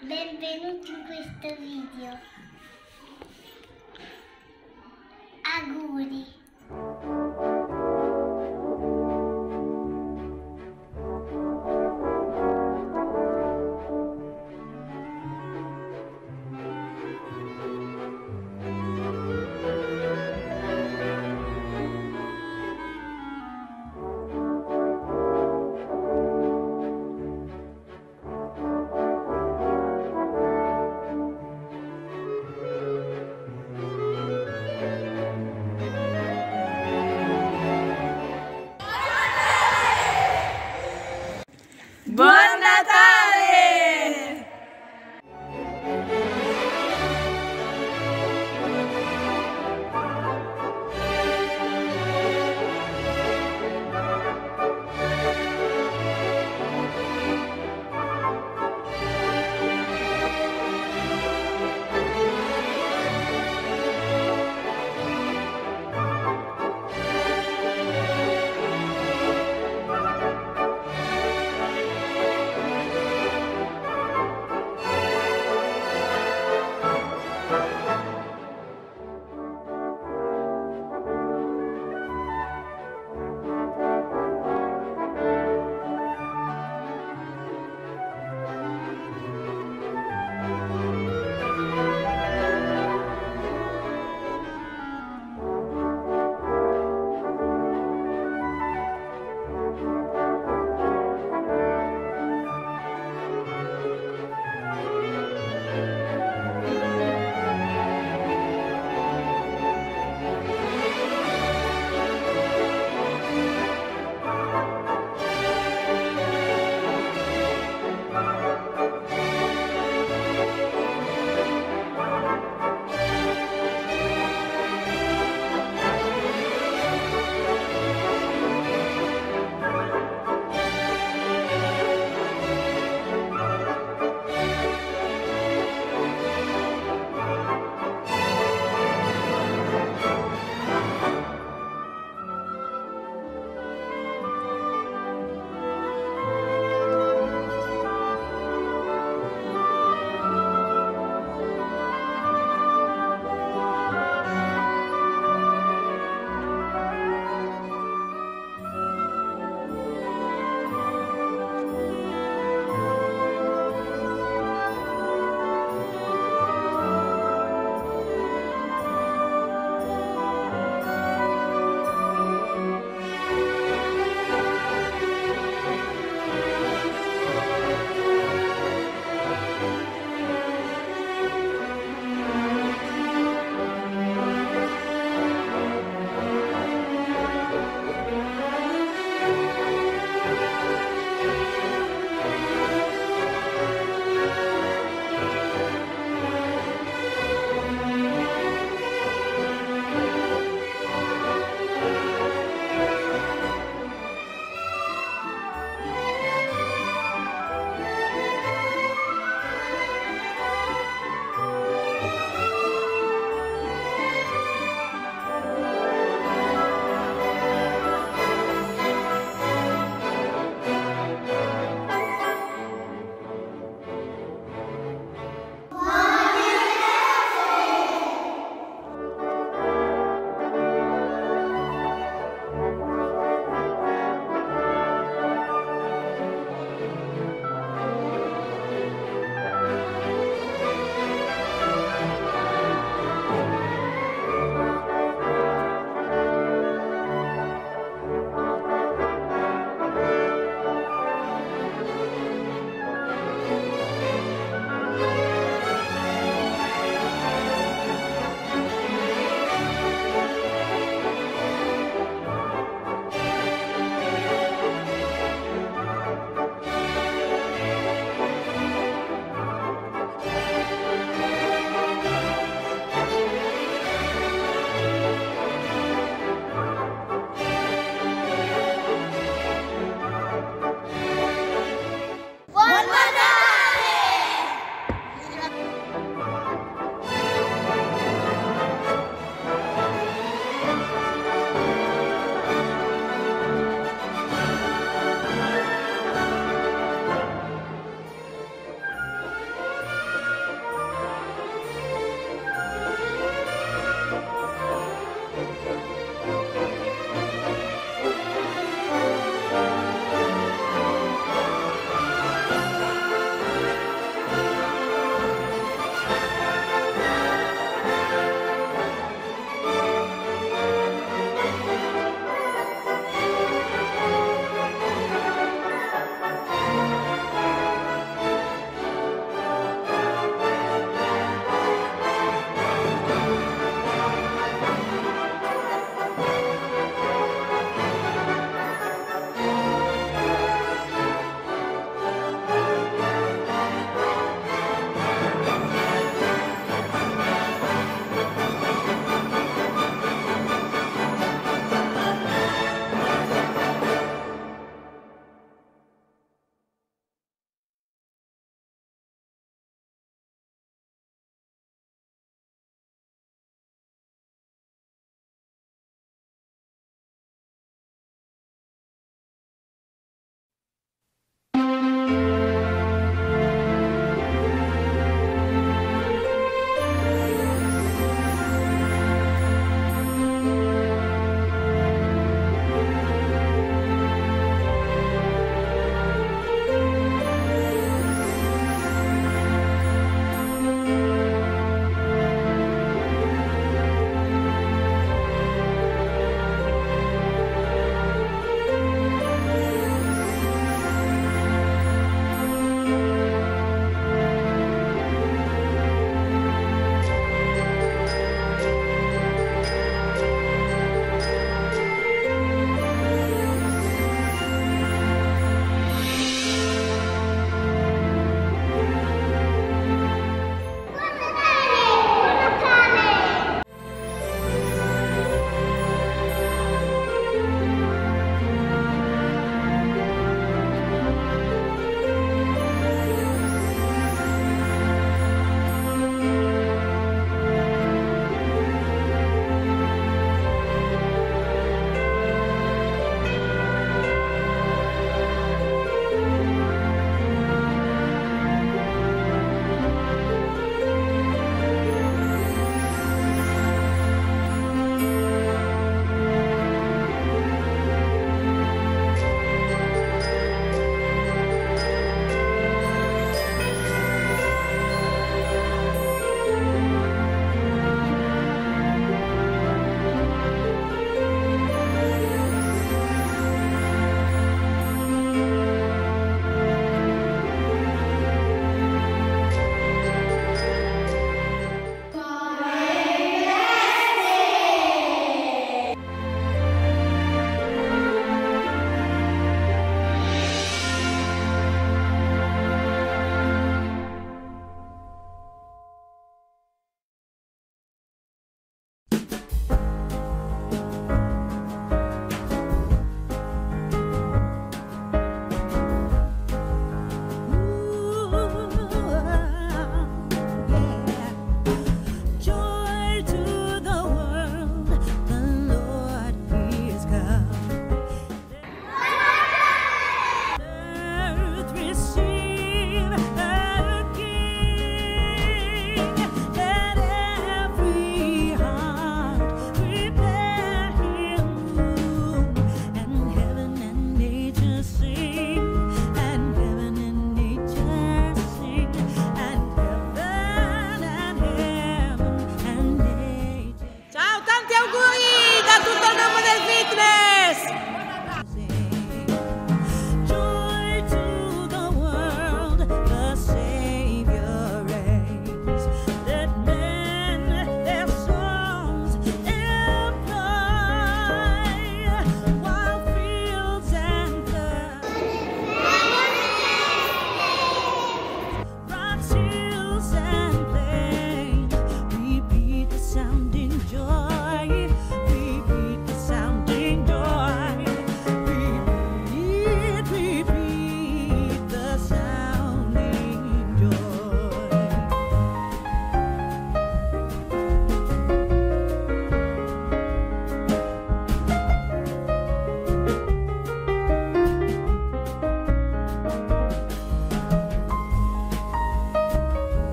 Benvenuti in questo video. Auguri.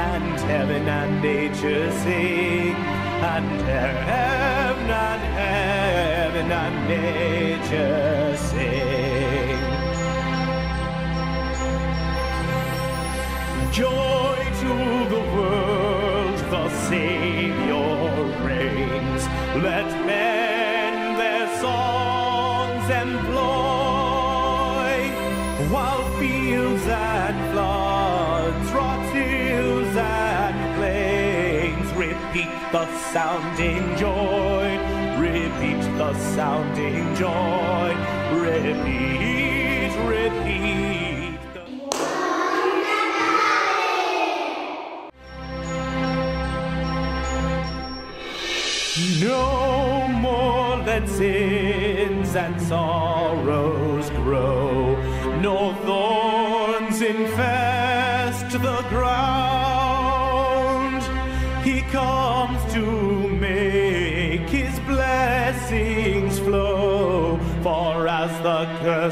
And heaven and nature sing. And heaven and heaven and nature sing. Joy to the world, the Savior reigns. Let men the sounding joy. Repeat the sounding joy. Repeat, repeat. No more let sins and sorrows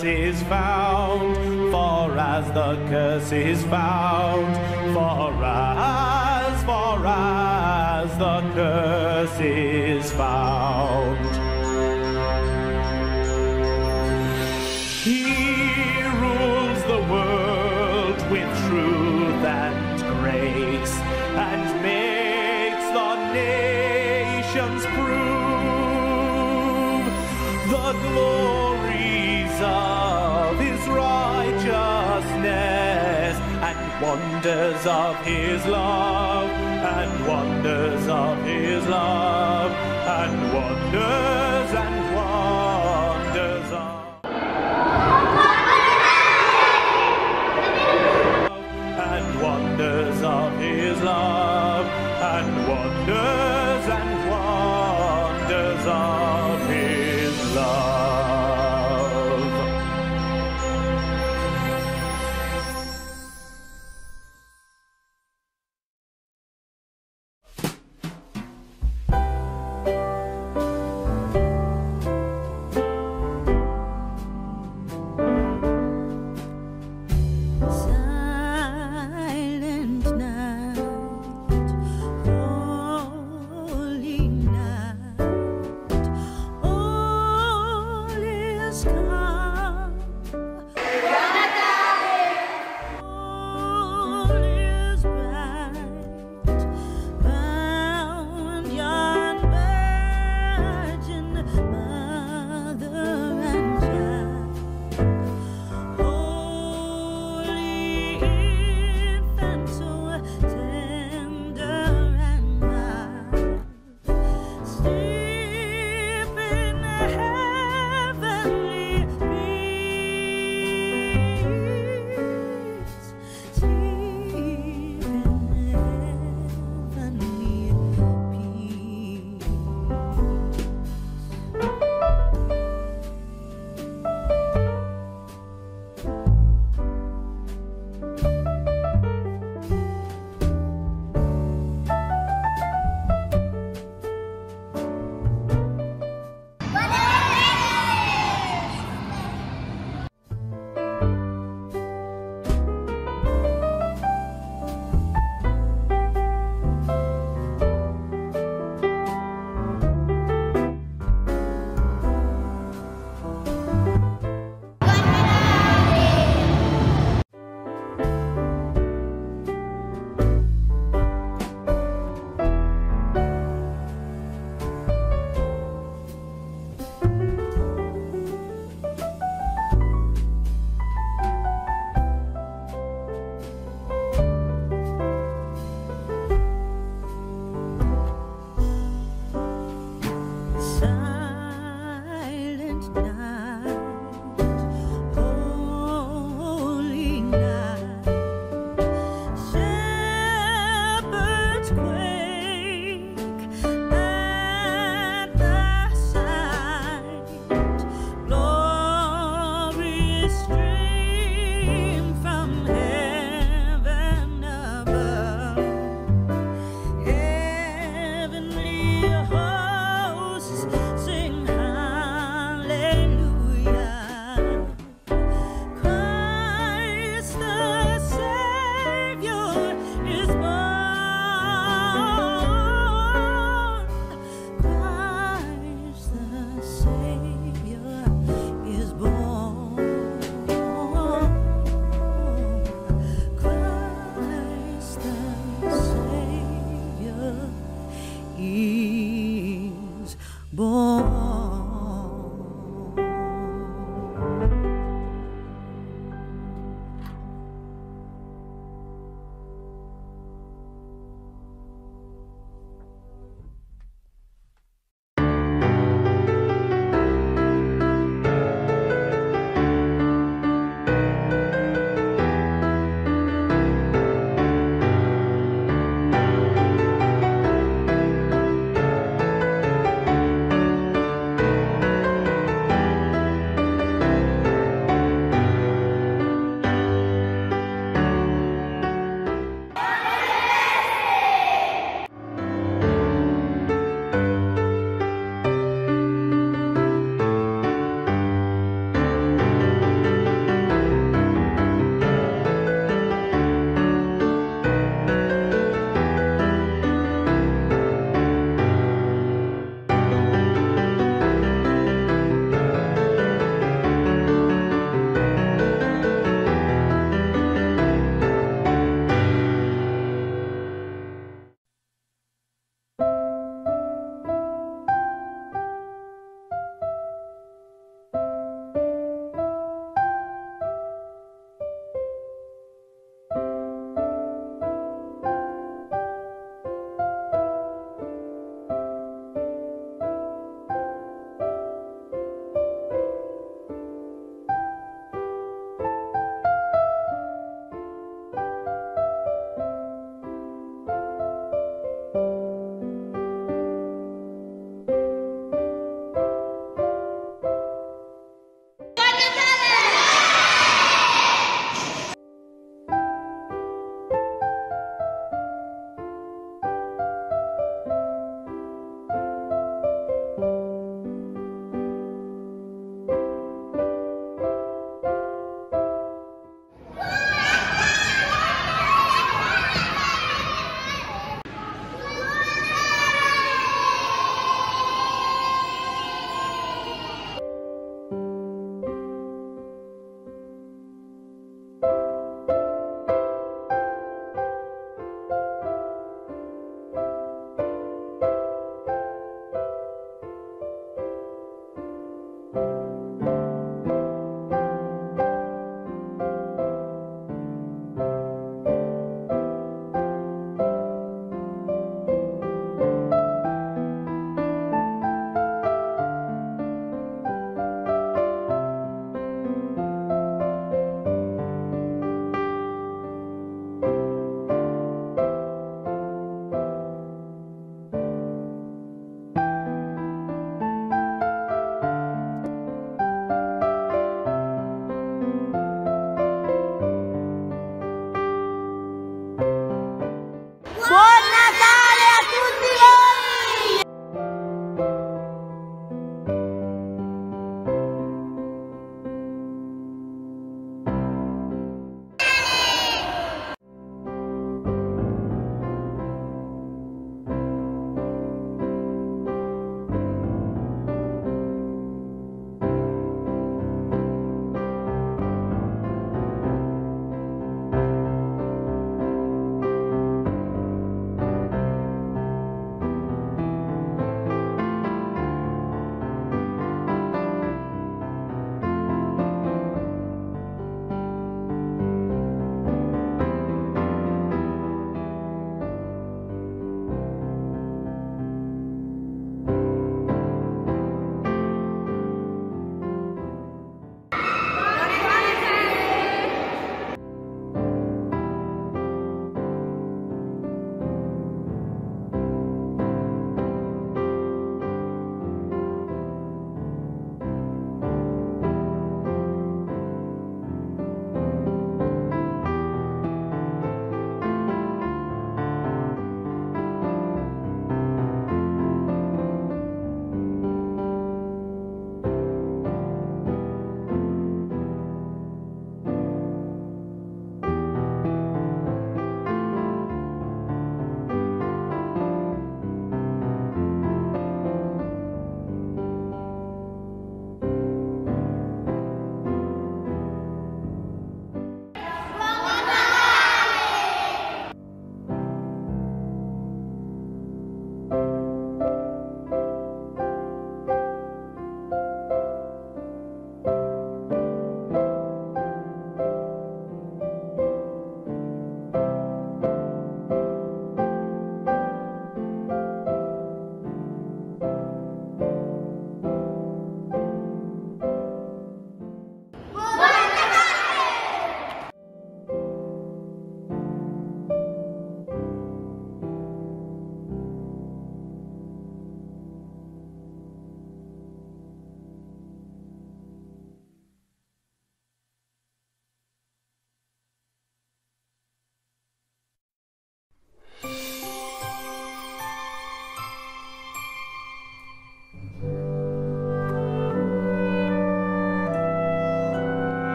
curse is found, for as the curse is found, for as, for as the curse is found. Wonders of his love and wonders of his love and wonders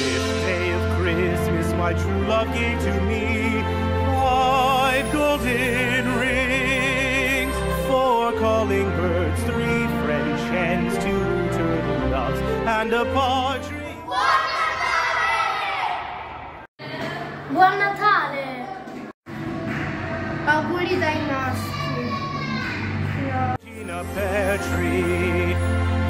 Fifth day of Christmas, my true love gave to me five golden rings, four calling birds, three French hens, two turtle doves, and a partridge. Buon Natale! Auguri dai maschi. in a pear tree.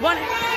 Buon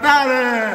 Natale!